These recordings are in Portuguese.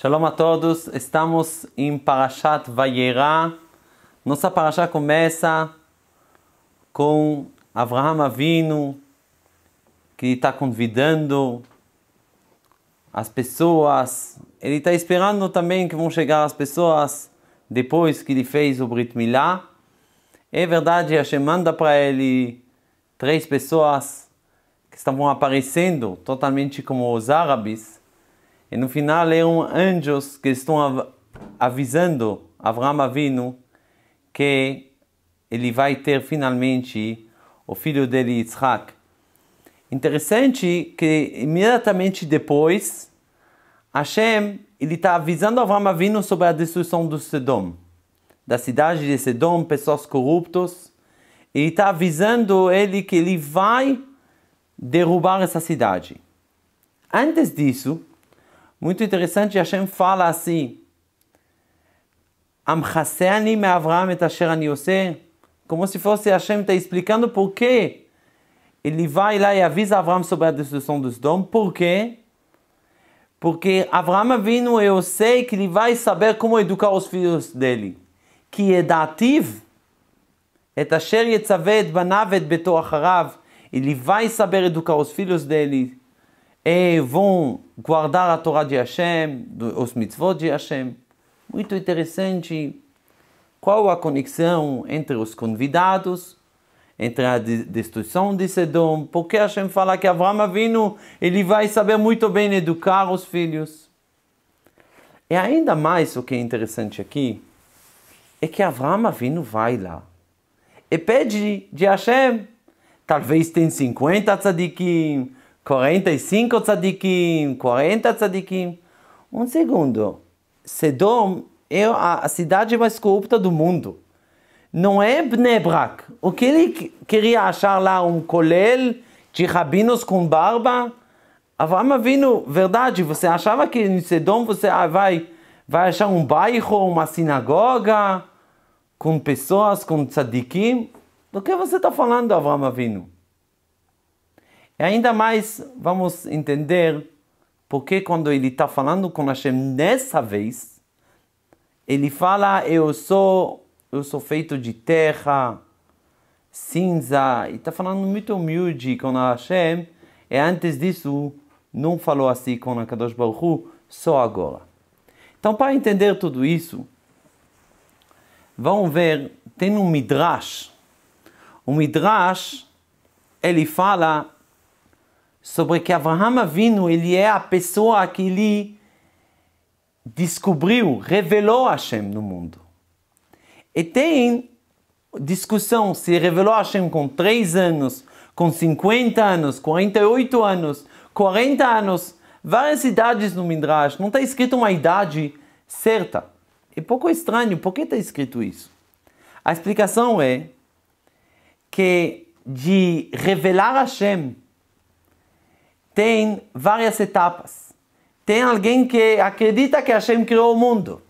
Shalom a todos, estamos em Parashat Vayera. Nossa Parashat começa com Avraham Avinu, que está convidando as pessoas. Ele está esperando também que vão chegar as pessoas depois que ele fez o Brit Milá. É verdade, Hashem manda para ele três pessoas que estavam aparecendo totalmente como os árabes e no final eram anjos que estão avisando Avraham Avinu que ele vai ter finalmente o filho dele, Yitzhak. Interessante que imediatamente depois, Hashem ele está avisando Avraham Avinu sobre a destruição do Sedom, da cidade de Sedom, pessoas corruptas. Ele está avisando ele que ele vai derrubar essa cidade. Antes disso, muito interessante, Hashem fala assim: Amchaseani me Avraham et asher ani como se fosse Hashem está explicando por que ele vai lá e avisa Avraham sobre a destruição dos dom. Por quê? Porque Avraham vindo, eu sei que ele vai saber como educar os filhos dele. Que é dativo, et asher yetzaved banavet beto acharav, ele vai saber educar os filhos dele e vão guardar a Torá de Hashem, os mitzvot de Hashem. Muito interessante. Qual a conexão entre os convidados, entre a destruição de Sedom? Porque Hashem fala que Avraham Avinu, ele vai saber muito bem educar os filhos. E ainda mais o que é interessante aqui, é que Avraham Avinu vai lá e pede de Hashem, talvez tem 50 tzadikim, 45 tzadikim, 40 tzadikim. Um segundo. Sedom é a, cidade mais corrupta do mundo. Não é Bnebrak. O que ele queria achar lá? Um colel de rabinos com barba? Avram Avinu, verdade, você achava que em Sedom você ah, vai, vai achar um bairro, uma sinagoga, com pessoas, com tzadikim? Do que você está falando, Avram Avinu? E ainda mais vamos entender porque quando ele está falando com Hashem dessa vez, ele fala, eu sou, eu sou feito de terra, cinza, e está falando muito humilde com Hashem, e antes disso não falou assim com a Kadosh Baruch Hu, só agora. Então, para entender tudo isso, vamos ver, tem um Midrash. O Midrash, ele fala sobre que Abraham Avinu ele é a pessoa que ele descobriu, revelou Hashem no mundo. E tem discussão se revelou Hashem com 3 anos, com 50 anos, 48 anos, 40 anos, várias idades no Midrash, não está escrito uma idade certa. É pouco estranho, por que está escrito isso? A explicação é que de revelar Hashem tem várias etapas. Tem alguém que acredita que Hashem criou o mundo.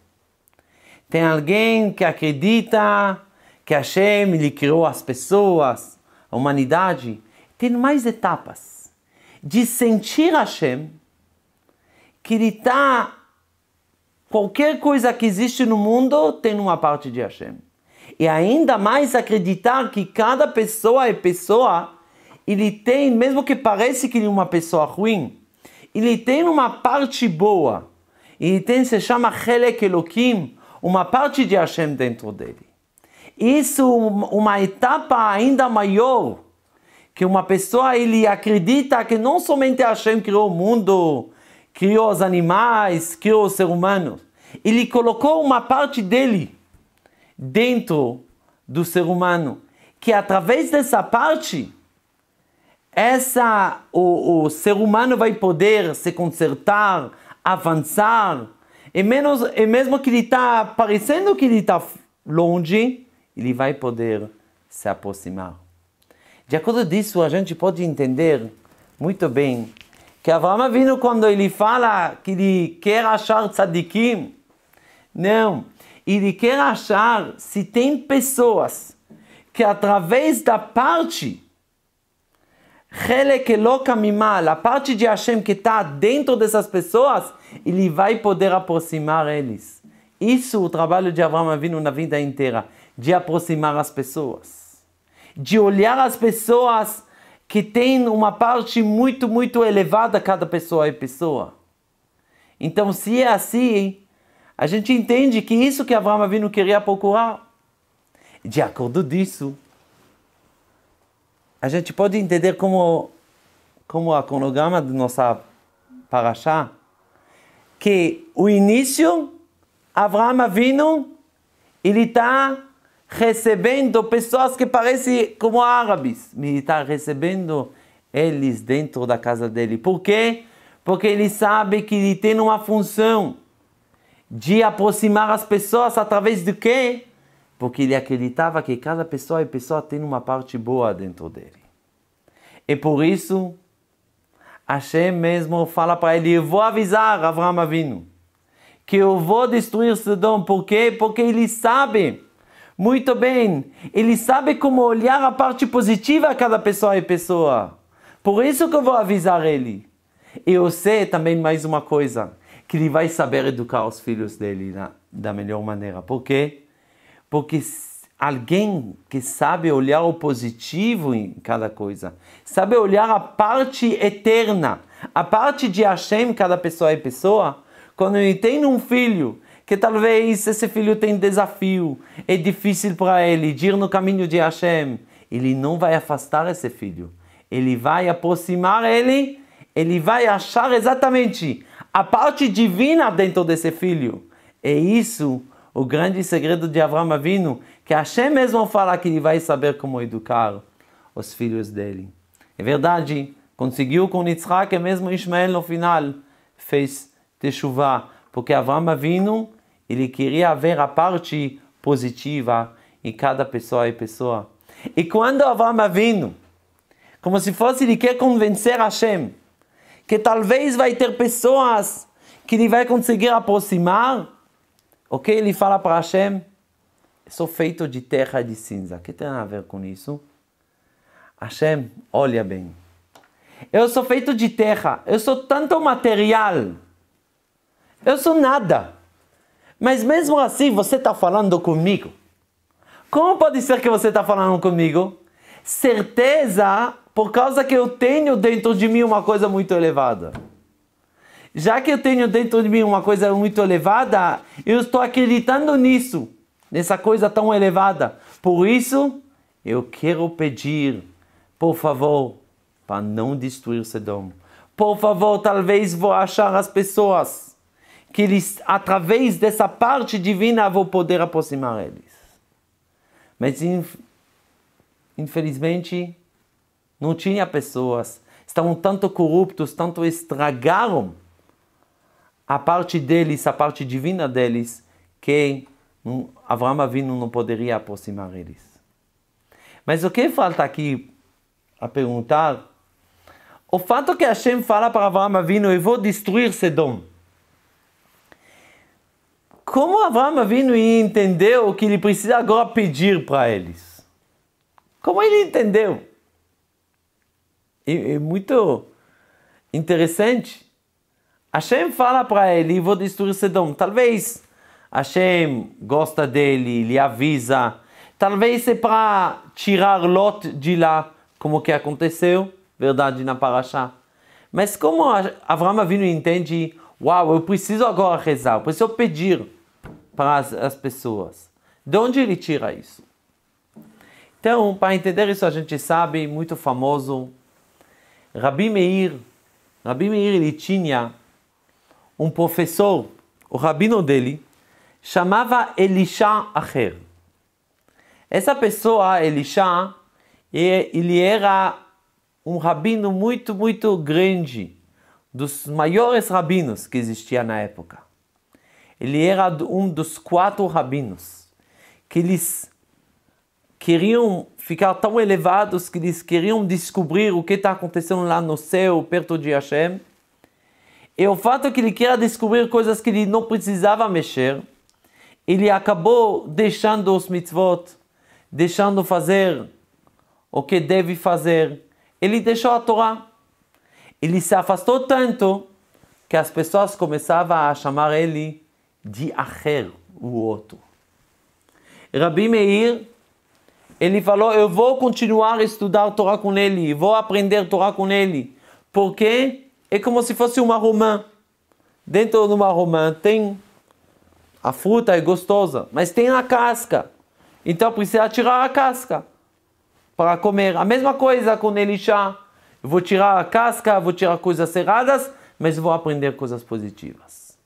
Tem alguém que acredita que Hashem ele criou as pessoas, a humanidade. Tem mais etapas. De sentir Hashem, que ele está. Qualquer coisa que existe no mundo tem uma parte de Hashem. E ainda mais acreditar que cada pessoa é pessoa ele tem, mesmo que pareça que ele é uma pessoa ruim, ele tem uma parte boa. Ele tem, se chama Helek Elohim, uma parte de Hashem dentro dele. Isso uma etapa ainda maior, que uma pessoa ele acredita que não somente Hashem criou o mundo, criou os animais, criou o ser humano. Ele colocou uma parte dele dentro do ser humano, que através dessa parte essa o, o ser humano vai poder se consertar, avançar, e, menos, e mesmo que ele está parecendo que ele está longe, ele vai poder se aproximar. De acordo disso, a gente pode entender muito bem que Avraham vindo quando ele fala que ele quer achar tzadikim, não, ele quer achar se tem pessoas que através da parte a parte de Hashem que está dentro dessas pessoas, ele vai poder aproximar eles. Isso o trabalho de Abraão Avinu na vida inteira, de aproximar as pessoas. De olhar as pessoas que têm uma parte muito, muito elevada, cada pessoa é pessoa. Então, se é assim, a gente entende que isso que Abraão Avinu queria procurar. De acordo disso, a gente pode entender como, como a cronograma do nossa paraxá, que o início, Abraão Avinu, ele está recebendo pessoas que parecem como árabes. Ele está recebendo eles dentro da casa dele. Por quê? Porque ele sabe que ele tem uma função de aproximar as pessoas através do quê? Porque ele acreditava que cada pessoa e pessoa tem uma parte boa dentro dele. E por isso, Hashem mesmo fala para ele: Eu vou avisar Avraham Avinu que eu vou destruir Sodom. Por quê? Porque ele sabe muito bem, ele sabe como olhar a parte positiva a cada pessoa e pessoa. Por isso que eu vou avisar ele. E eu sei também mais uma coisa: que ele vai saber educar os filhos dele na, da melhor maneira. Por quê? Porque alguém que sabe olhar o positivo em cada coisa, sabe olhar a parte eterna, a parte de Hashem, cada pessoa é pessoa, quando ele tem um filho, que talvez esse filho tem desafio, é difícil para ele ir no caminho de Hashem, ele não vai afastar esse filho, ele vai aproximar ele, ele vai achar exatamente a parte divina dentro desse filho. É isso o grande segredo de Avraham Avinu, que Hashem mesmo fala que ele vai saber como educar os filhos dele. É verdade, conseguiu com Yitzhak e mesmo Ismael no final fez Teshuvah, porque Avraham Avinu, ele queria ver a parte positiva em cada pessoa e pessoa. E quando Avraham Avinu, como se fosse ele quer convencer Hashem, que talvez vai ter pessoas que ele vai conseguir aproximar, Ok? Ele fala para Hashem: sou feito de terra de cinza. O que tem a ver com isso? Hashem, olha bem. Eu sou feito de terra. Eu sou tanto material. Eu sou nada. Mas mesmo assim você está falando comigo. Como pode ser que você está falando comigo? Certeza por causa que eu tenho dentro de mim uma coisa muito elevada já que eu tenho dentro de mim uma coisa muito elevada, eu estou acreditando nisso, nessa coisa tão elevada. Por isso, eu quero pedir, por favor, para não destruir Sedom. Por favor, talvez vou achar as pessoas que eles, através dessa parte divina, vou poder aproximar eles. Mas, infelizmente, não tinha pessoas. Estavam tanto corruptos, tanto estragaram a parte deles, a parte divina deles, que Abraão Avinu não poderia aproximar eles. Mas o que falta aqui a perguntar? O fato que Hashem fala para Abraão Avinu, eu vou destruir Sedom. Como Abraão Avinu entendeu que ele precisa agora pedir para eles? Como ele entendeu? É, é muito interessante. Hashem fala para ele, vou destruir Sedom. Talvez Hashem gosta dele, lhe avisa. Talvez é para tirar Lot de lá, como que aconteceu, verdade, na Parashá. Mas como Avraham Avinu entende, uau, eu preciso agora rezar, eu preciso pedir para as, as pessoas. De onde ele tira isso? Então, para entender isso, a gente sabe, muito famoso, Rabi Meir, Rabi Meir, ele tinha um professor, o rabino dele, chamava Elisha Acher. Essa pessoa, Elisha, ele era um rabino muito, muito grande, dos maiores rabinos que existia na época. Ele era um dos quatro rabinos que eles queriam ficar tão elevados que eles queriam descobrir o que está acontecendo lá no céu, perto de Hashem. E o fato que ele queria descobrir coisas que ele não precisava mexer, ele acabou deixando os mitzvot, deixando fazer o que deve fazer. ele deixou a Torá. Ele se afastou tanto que as pessoas começavam a chamar ele de Acher, o outro. Rabi Meir, ele falou, eu vou continuar a estudar Torá com ele, vou aprender Torá com ele, porque é como se fosse uma romã. Dentro de uma romã tem a fruta é gostosa, mas tem a casca. Então precisa tirar a casca para comer. A mesma coisa com Elisha. Eu vou tirar a casca, vou tirar coisas erradas, mas vou aprender coisas positivas.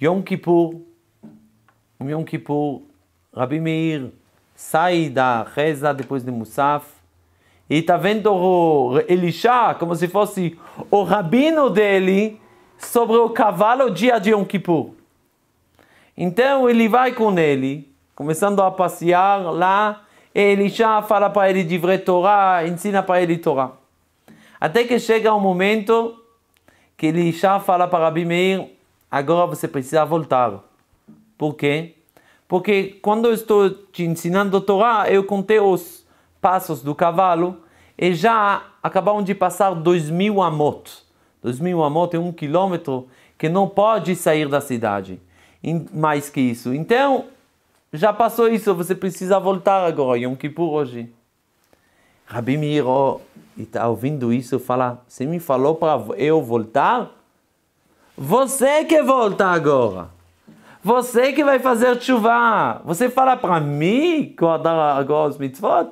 Yom Kippur, Yom Kippur, Rabi Meir sai da reza depois de Musaf e está vendo o Elisha como se fosse o rabino dele sobre o cavalo dia de Yom Kippur. Então ele vai com ele, começando a passear lá, e Elisha fala para ele de Torá, ensina para ele Torá. Até que chega um momento que Elisha fala para Rabi Meir, agora você precisa voltar. Por quê? Porque quando eu estou te ensinando Torá, eu contei os passos do cavalo e já acabaram de passar dois mil amot. Dois mil amot é um quilômetro que não pode sair da cidade. Mais que isso. Então, já passou isso, você precisa voltar agora, Yom Kippur hoje. Rabi Meir, está ouvindo isso, fala, você me falou para eu voltar? Você que volta agora. Você que vai fazer chuva. Você fala para mim guardar agora os mitzvot?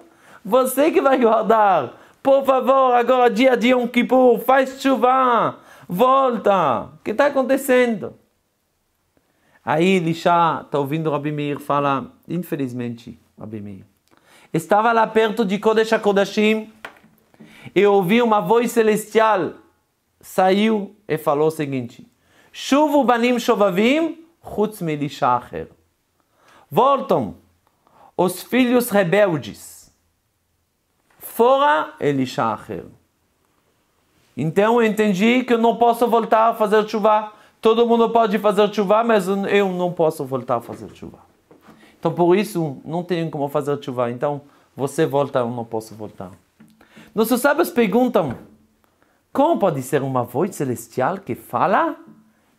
Você que vai guardar. Por favor, agora dia de Yom Kippur, faz chuva. Volta. O que está acontecendo? Aí Elisha está ouvindo Rabi Meir fala, infelizmente, Rabi Meir. Estava lá perto de Kodesh HaKodashim e ouvi uma voz celestial. Saiu e falou o seguinte: Shuvu banim shovavim chutz melisha acher. Voltam os filhos rebeldes. Fora Elisha acher. Então eu entendi que eu não posso voltar a fazer chuva. Todo mundo pode fazer chuva, mas eu não posso voltar a fazer chuva. Então por isso não tenho como fazer chuva. Então você volta, eu não posso voltar. Nossos sábios perguntam: como pode ser uma voz celestial que fala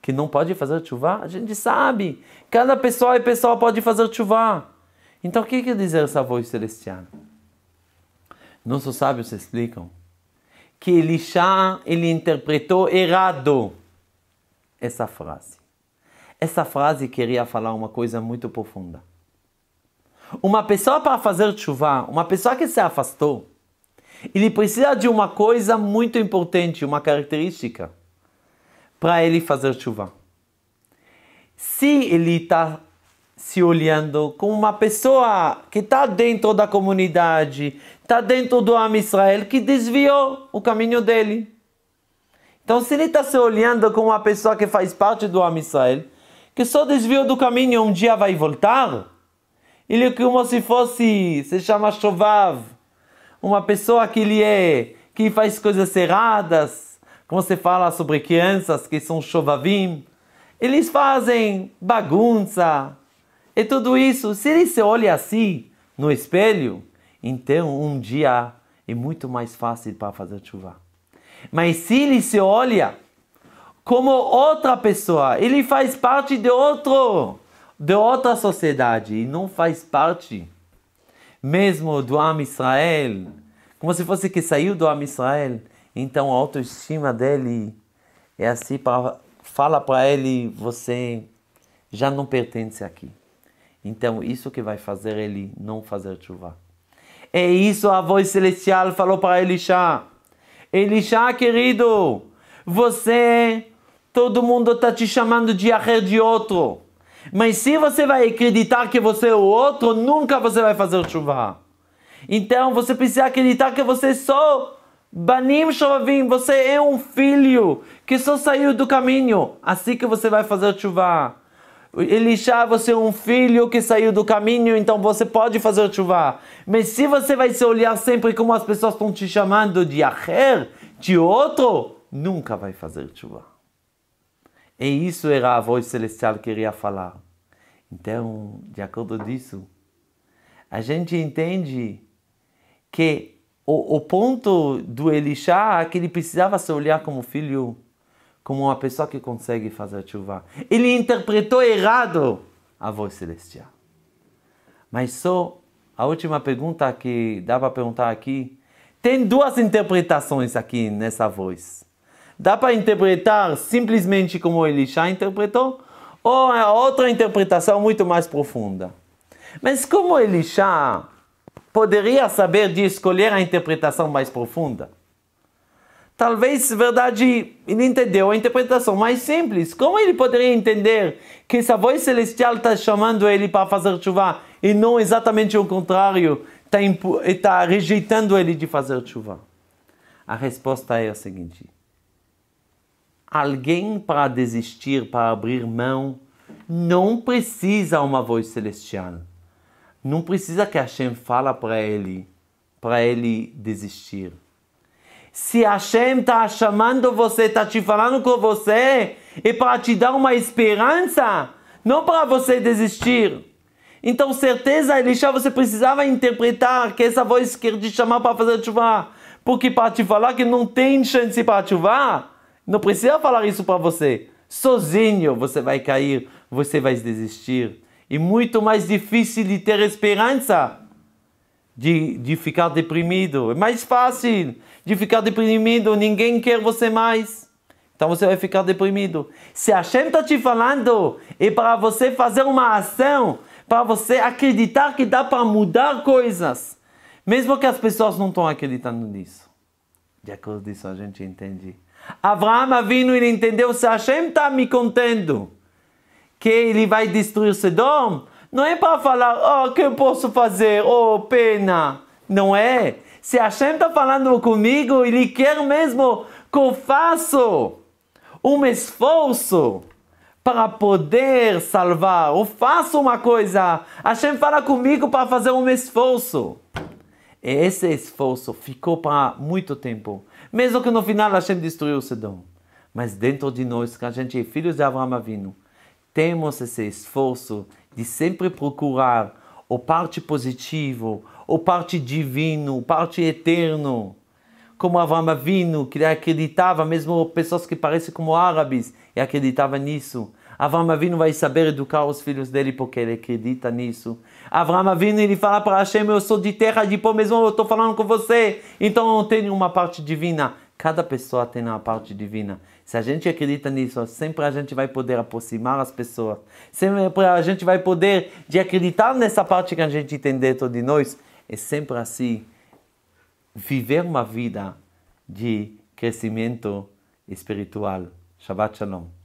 que não pode fazer chuva? A gente sabe. Cada pessoa e pessoa pode fazer chuva. Então o que quer dizer essa voz celestial? Nossos sábios explicam que Elisha ele interpretou errado essa frase. Essa frase queria falar uma coisa muito profunda. Uma pessoa para fazer chuva, uma pessoa que se afastou, ele precisa de uma coisa muito importante, uma característica, para ele fazer chuva. Se ele está se olhando como uma pessoa que está dentro da comunidade, está dentro do Am Israel, que desviou o caminho dele. Então, se ele está se olhando como uma pessoa que faz parte do Am Israel, que só desviou do caminho um dia vai voltar, ele é como se fosse, se chama Shovav, uma pessoa que ele é, que faz coisas erradas, como você fala sobre crianças que são Shovavim, eles fazem bagunça e tudo isso. Se ele se olha assim no espelho, então um dia é muito mais fácil para fazer chuva. Mas se ele se olha como outra pessoa, ele faz parte de outro de outra sociedade e não faz parte mesmo do Am Israel, como se fosse que saiu do Am Israel, então a autoestima dele é assim, para, fala para ele, você já não pertence aqui. Então isso que vai fazer ele não fazer chuva. É isso a voz celestial falou para Elisha. Elisha, querido, você, todo mundo está te chamando de arrer de outro. Mas se você vai acreditar que você é o outro, nunca você vai fazer chuva. Então você precisa acreditar que você só Banim Shovavim, você é um filho que só saiu do caminho. Assim que você vai fazer chuva. Elisha, você é um filho que saiu do caminho, então você pode fazer chuva. Mas se você vai se olhar sempre como as pessoas estão te chamando de acher, de outro, nunca vai fazer chuva. E isso era a voz celestial que queria falar. Então, de acordo disso, a gente entende que o, o ponto do Elisha é que ele precisava se olhar como filho, como uma pessoa que consegue fazer chuva. Ele interpretou errado a voz celestial. Mas só a última pergunta que dá para perguntar aqui, tem duas interpretações aqui nessa voz. Dá para interpretar simplesmente como Elisha interpretou, ou é outra interpretação muito mais profunda. Mas como Elisha poderia saber de escolher a interpretação mais profunda? Talvez, verdade, ele entendeu a interpretação mais simples. Como ele poderia entender que essa voz celestial está chamando ele para fazer chuva e não exatamente o contrário, está, está rejeitando ele de fazer chuva? A resposta é a seguinte: alguém para desistir, para abrir mão, não precisa uma voz celestial. Não precisa que Hashem fala para ele, para ele desistir. Se Hashem está chamando você, está te falando com você, é para te dar uma esperança, não para você desistir. Então, certeza, Elisha, você precisava interpretar que essa voz quer te chamar para fazer chuva. Porque para te falar que não tem chance para chuva, não precisa falar isso para você. Sozinho você vai cair, você vai desistir. E muito mais difícil de ter esperança de, de ficar deprimido. É mais fácil de ficar deprimido, ninguém quer você mais. Então você vai ficar deprimido. Se Hashem está te falando, é para você fazer uma ação, para você acreditar que dá para mudar coisas. Mesmo que as pessoas não estão acreditando nisso. De acordo com isso a gente entende Abraão Avinu ele entendeu se Hashem está me contando que ele vai destruir Sedom, não é para falar, oh, que eu posso fazer, oh, pena. Não é. Se Hashem está falando comigo, ele quer mesmo que eu faça um esforço para poder salvar. Eu faço uma coisa. Hashem fala comigo para fazer um esforço. E esse esforço ficou para muito tempo. Mesmo que no final Hashem destruiu Sedom. Mas dentro de nós, que a gente é filhos de Abraão Avinu, temos esse esforço de sempre procurar o parte positivo, o parte divino, o parte eterno. Como Abraão Avinu, que acreditava, mesmo pessoas que parecem como árabes, e acreditava nisso. Abraão Avinu vai saber educar os filhos dele porque ele acredita nisso. Abraão Avinu ele fala para Hashem, eu sou de terra de pó, mesmo eu estou falando com você, então eu tenho uma parte divina. Cada pessoa tem uma parte divina. Se a gente acredita nisso, sempre a gente vai poder aproximar as pessoas. Sempre a gente vai poder de acreditar nessa parte que a gente tem dentro de nós. É sempre assim. Viver uma vida de crescimento espiritual. Shabbat Shalom.